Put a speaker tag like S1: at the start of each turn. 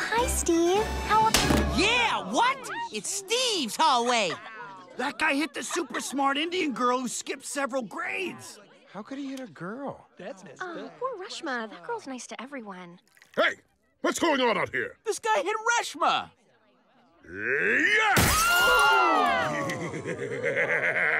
S1: hi, Steve. How...
S2: Yeah, what? It's Steve's hallway.
S3: That guy hit the super smart Indian girl who skipped several grades.
S4: How could he hit a girl?
S5: That's messed
S1: Oh,
S5: up.
S1: poor Reshma. That girl's nice to everyone.
S6: Hey, what's going on out here?
S2: This guy hit Reshma.
S6: Yeah! Oh!